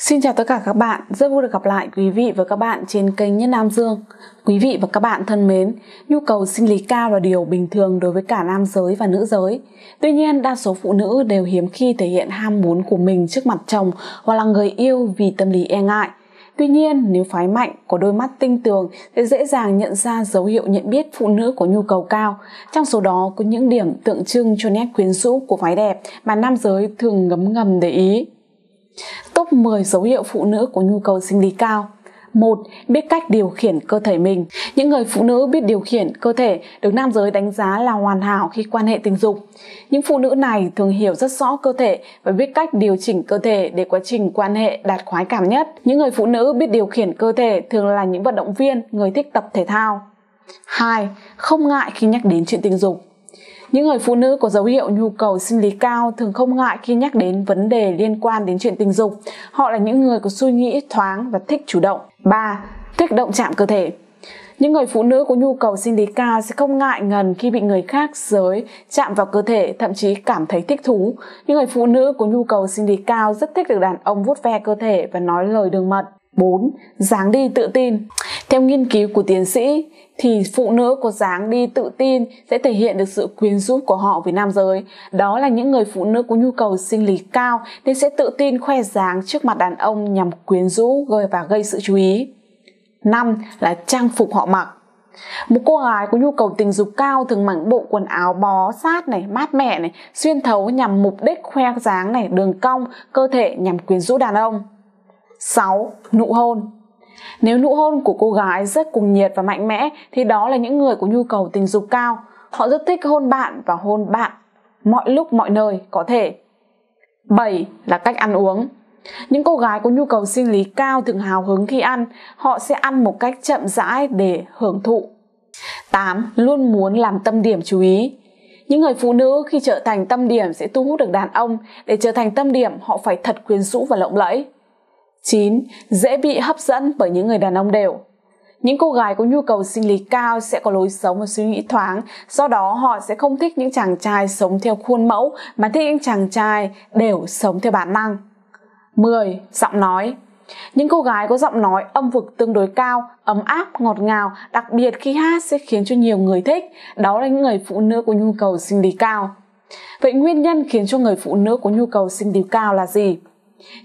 Xin chào tất cả các bạn, rất vui được gặp lại quý vị và các bạn trên kênh Nhất Nam Dương. Quý vị và các bạn thân mến, nhu cầu sinh lý cao là điều bình thường đối với cả nam giới và nữ giới. Tuy nhiên, đa số phụ nữ đều hiếm khi thể hiện ham muốn của mình trước mặt chồng hoặc là người yêu vì tâm lý e ngại. Tuy nhiên, nếu phái mạnh có đôi mắt tinh tường sẽ dễ dàng nhận ra dấu hiệu nhận biết phụ nữ có nhu cầu cao. Trong số đó có những điểm tượng trưng cho nét quyến rũ của phái đẹp mà nam giới thường ngấm ngầm để ý. Top 10 dấu hiệu phụ nữ có nhu cầu sinh lý cao. 1. Biết cách điều khiển cơ thể mình. Những người phụ nữ biết điều khiển cơ thể được nam giới đánh giá là hoàn hảo khi quan hệ tình dục. Những phụ nữ này thường hiểu rất rõ cơ thể và biết cách điều chỉnh cơ thể để quá trình quan hệ đạt khoái cảm nhất. Những người phụ nữ biết điều khiển cơ thể thường là những vận động viên, người thích tập thể thao. 2. Không ngại khi nhắc đến chuyện tình dục. Những người phụ nữ có dấu hiệu nhu cầu sinh lý cao thường không ngại khi nhắc đến vấn đề liên quan đến chuyện tình dục. Họ là những người có suy nghĩ thoáng và thích chủ động. 3. Thích động chạm cơ thể. Những người phụ nữ có nhu cầu sinh lý cao sẽ không ngại ngần khi bị người khác giới chạm vào cơ thể, thậm chí cảm thấy thích thú. Những người phụ nữ có nhu cầu sinh lý cao rất thích được đàn ông vuốt ve cơ thể và nói lời đường mật. 4. Dáng đi tự tin. Theo nghiên cứu của tiến sĩ thì phụ nữ có dáng đi tự tin sẽ thể hiện được sự quyến rũ của họ với nam giới. Đó là những người phụ nữ có nhu cầu sinh lý cao nên sẽ tự tin khoe dáng trước mặt đàn ông nhằm quyến rũ và gây sự chú ý. 5 là trang phục họ mặc. Một cô gái có nhu cầu tình dục cao thường mặc bộ quần áo bó sát này, mát mẻ này, xuyên thấu nhằm mục đích khoe dáng này, đường cong, cơ thể nhằm quyến rũ đàn ông. 6. Nụ hôn nếu nụ hôn của cô gái rất cuồng nhiệt và mạnh mẽ thì đó là những người có nhu cầu tình dục cao. Họ rất thích hôn bạn và hôn bạn mọi lúc mọi nơi có thể. 7 là cách ăn uống. Những cô gái có nhu cầu sinh lý cao thường hào hứng khi ăn, họ sẽ ăn một cách chậm rãi để hưởng thụ. 8. Luôn muốn làm tâm điểm chú ý. Những người phụ nữ khi trở thành tâm điểm sẽ thu hút được đàn ông, để trở thành tâm điểm họ phải thật quyến rũ và lộng lẫy. 9. Dễ bị hấp dẫn bởi những người đàn ông đều. Những cô gái có nhu cầu sinh lý cao sẽ có lối sống và suy nghĩ thoáng, do đó họ sẽ không thích những chàng trai sống theo khuôn mẫu mà thích những chàng trai đều sống theo bản năng. 10. Giọng nói những cô gái có giọng nói âm vực tương đối cao, ấm áp, ngọt ngào, đặc biệt khi hát sẽ khiến cho nhiều người thích. Đó là những người phụ nữ có nhu cầu sinh lý cao. Vậy nguyên nhân khiến cho người phụ nữ có nhu cầu sinh lý cao là gì?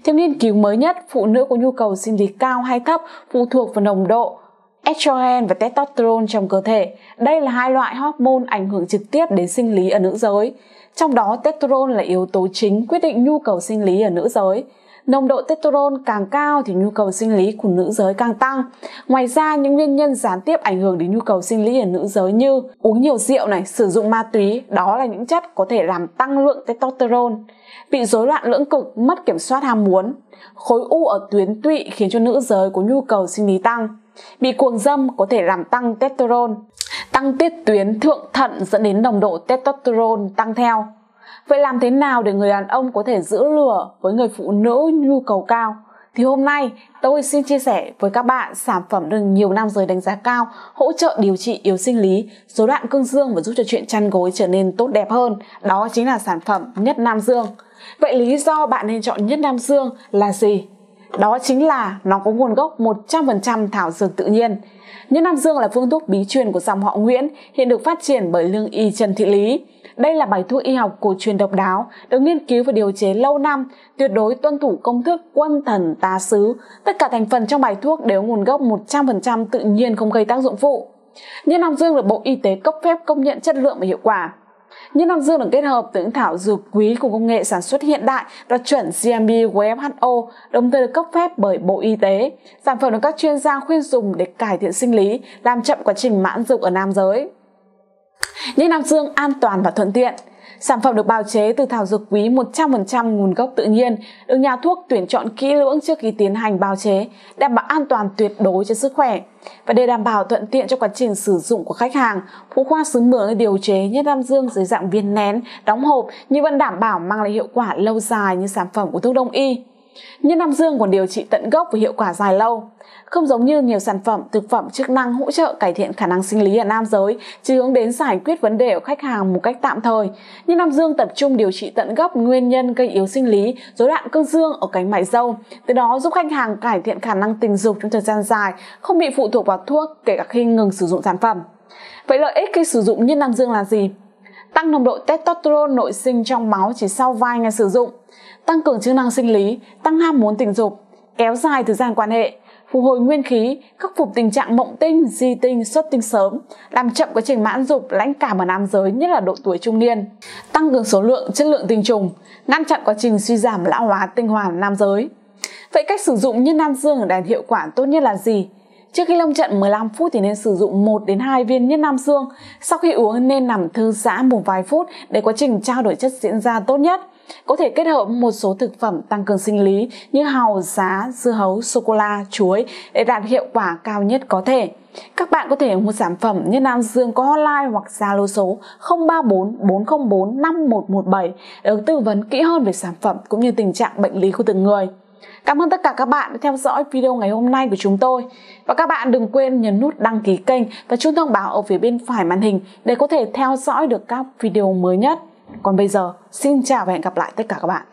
Theo nghiên cứu mới nhất, phụ nữ có nhu cầu sinh lý cao hay thấp phụ thuộc vào nồng độ estrogen và testosterone trong cơ thể. Đây là hai loại hormone ảnh hưởng trực tiếp đến sinh lý ở nữ giới. Trong đó, testosterone là yếu tố chính quyết định nhu cầu sinh lý ở nữ giới. Nồng độ testosterone càng cao thì nhu cầu sinh lý của nữ giới càng tăng. Ngoài ra, những nguyên nhân gián tiếp ảnh hưởng đến nhu cầu sinh lý ở nữ giới như uống nhiều rượu này, sử dụng ma túy, đó là những chất có thể làm tăng lượng testosterone bị rối loạn lưỡng cực, mất kiểm soát ham muốn. Khối u ở tuyến tụy khiến cho nữ giới có nhu cầu sinh lý tăng. Bị cuồng dâm có thể làm tăng testosterone, tăng tiết tuyến thượng thận dẫn đến nồng độ testosterone tăng theo. Vậy làm thế nào để người đàn ông có thể giữ lửa với người phụ nữ nhu cầu cao? Thì hôm nay tôi xin chia sẻ với các bạn sản phẩm được nhiều nam giới đánh giá cao, hỗ trợ điều trị yếu sinh lý, rối loạn cương dương và giúp cho chuyện chăn gối trở nên tốt đẹp hơn. Đó chính là sản phẩm Nhất Nam Dương. Vậy lý do bạn nên chọn Nhất Nam Dương là gì? Đó chính là nó có nguồn gốc 100% thảo dược tự nhiên. Nhất Nam Dương là phương thuốc bí truyền của dòng họ Nguyễn, hiện được phát triển bởi lương y Trần Thị Lý. Đây là bài thuốc y học cổ truyền độc đáo, được nghiên cứu và điều chế lâu năm, tuyệt đối tuân thủ công thức quân thần tá sứ. Tất cả thành phần trong bài thuốc đều nguồn gốc 100% tự nhiên không gây tác dụng phụ. Nhân Nam Dương được Bộ Y tế cấp phép công nhận chất lượng và hiệu quả. Nhân Nam Dương được kết hợp từ những thảo dược quý cùng công nghệ sản xuất hiện đại đạt chuẩn GMP của WHO, đồng thời được cấp phép bởi Bộ Y tế. Sản phẩm được các chuyên gia khuyên dùng để cải thiện sinh lý, làm chậm quá trình mãn dục ở nam giới. Nhân Nam Dương an toàn và thuận tiện. Sản phẩm được bào chế từ thảo dược quý 100% nguồn gốc tự nhiên, được nhà thuốc tuyển chọn kỹ lưỡng trước khi tiến hành bào chế, đảm bảo an toàn tuyệt đối cho sức khỏe. Và để đảm bảo thuận tiện cho quá trình sử dụng của khách hàng, Phú Khoa xứ Mường điều chế nhất nam dương dưới dạng viên nén, đóng hộp nhưng vẫn đảm bảo mang lại hiệu quả lâu dài như sản phẩm của thuốc đông y. Nhân Nam Dương còn điều trị tận gốc và hiệu quả dài lâu. Không giống như nhiều sản phẩm, thực phẩm chức năng hỗ trợ cải thiện khả năng sinh lý ở nam giới, chỉ hướng đến giải quyết vấn đề của khách hàng một cách tạm thời. Nhân Nam Dương tập trung điều trị tận gốc nguyên nhân gây yếu sinh lý, rối loạn cương dương ở cánh mày râu, từ đó giúp khách hàng cải thiện khả năng tình dục trong thời gian dài, không bị phụ thuộc vào thuốc kể cả khi ngừng sử dụng sản phẩm. Vậy lợi ích khi sử dụng nhân Nam Dương là gì? Tăng nồng độ testosterone nội sinh trong máu chỉ sau vài ngày sử dụng, tăng cường chức năng sinh lý, tăng ham muốn tình dục, kéo dài thời gian quan hệ, phục hồi nguyên khí, khắc phục tình trạng mộng tinh, di tinh, xuất tinh sớm, làm chậm quá trình mãn dục, lãnh cảm ở nam giới nhất là độ tuổi trung niên, tăng cường số lượng, chất lượng tinh trùng, ngăn chặn quá trình suy giảm lão hóa tinh hoàn nam giới. Vậy cách sử dụng nhân nam dương ở đàn hiệu quả tốt nhất là gì? Trước khi lông trận 15 phút thì nên sử dụng 1 đến 2 viên nhân nam dương. Sau khi uống nên nằm thư giãn một vài phút để quá trình trao đổi chất diễn ra tốt nhất. Có thể kết hợp một số thực phẩm tăng cường sinh lý như hàu, giá, dưa hấu, sô-cô-la, chuối để đạt hiệu quả cao nhất có thể. Các bạn có thể mua sản phẩm như Nam Dương có hotline hoặc Zalo số 034 404 5117 để được tư vấn kỹ hơn về sản phẩm cũng như tình trạng bệnh lý của từng người. Cảm ơn tất cả các bạn đã theo dõi video ngày hôm nay của chúng tôi. Và các bạn đừng quên nhấn nút đăng ký kênh và chuông thông báo ở phía bên phải màn hình để có thể theo dõi được các video mới nhất. Còn bây giờ, xin chào và hẹn gặp lại tất cả các bạn.